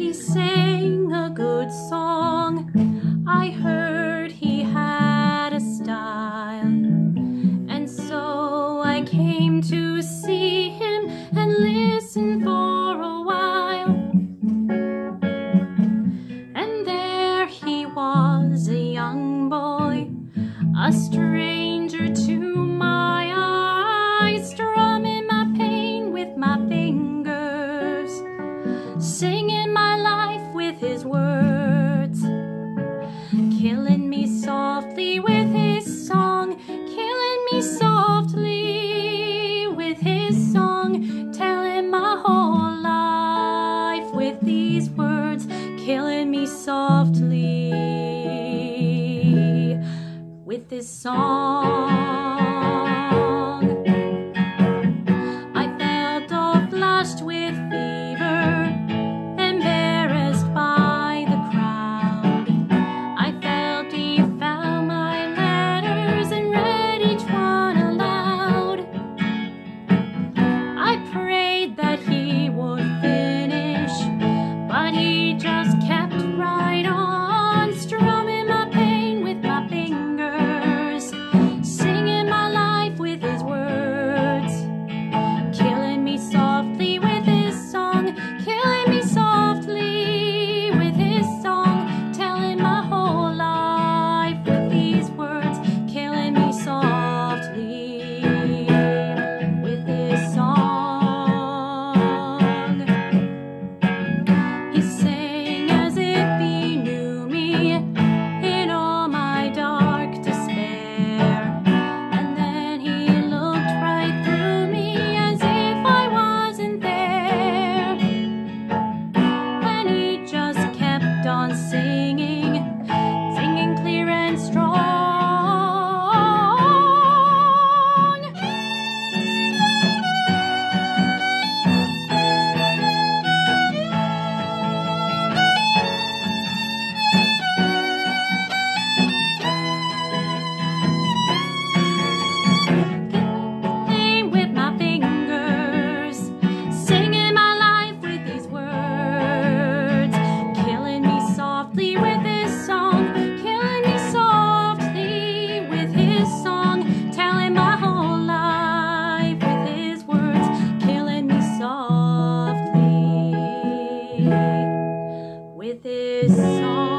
he sang a good song. I heard he had a style. And so I came to see him and listen for a while. And there he was, a young boy, a stranger. His words, killing me softly with his song, killing me softly with his song, telling my whole life with these words, killing me softly with this song. song.